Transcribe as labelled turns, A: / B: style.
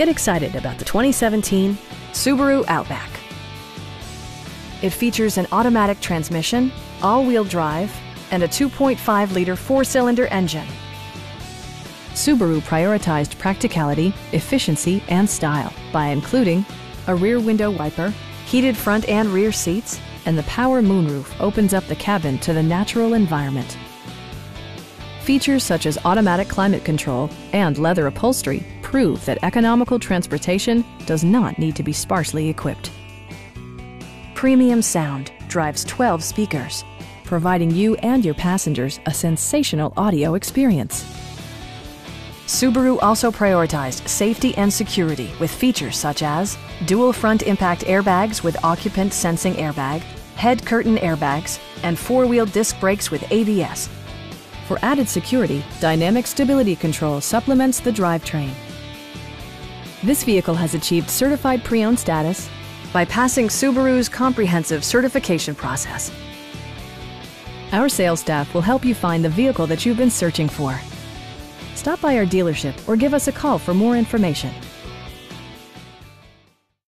A: Get excited about the 2017 Subaru Outback. It features an automatic transmission, all-wheel drive, and a 2.5-liter four-cylinder engine. Subaru prioritized practicality, efficiency, and style by including a rear window wiper, heated front and rear seats, and the power moonroof opens up the cabin to the natural environment. Features such as automatic climate control and leather upholstery prove that economical transportation does not need to be sparsely equipped. Premium sound drives 12 speakers, providing you and your passengers a sensational audio experience. Subaru also prioritized safety and security with features such as dual front impact airbags with occupant sensing airbag, head curtain airbags, and four-wheel disc brakes with ABS. For added security, Dynamic Stability Control supplements the drivetrain. This vehicle has achieved certified pre-owned status by passing Subaru's comprehensive certification process. Our sales staff will help you find the vehicle that you've been searching for. Stop by our dealership or give us a call for more information.